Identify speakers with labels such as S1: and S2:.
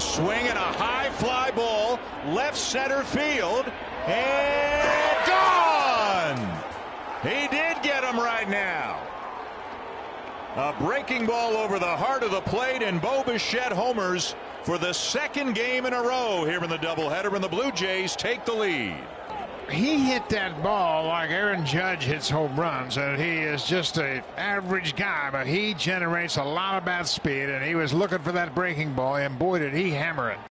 S1: Swing and a high fly ball, left center field, and gone! He did get him right now. A breaking ball over the heart of the plate, and Bo Bichette homers for the second game in a row here in the doubleheader, and the Blue Jays take the lead.
S2: He hit that ball like Aaron Judge hits home runs, and he is just an average guy, but he generates a lot of bat speed, and he was looking for that breaking ball, and boy, did he hammer it.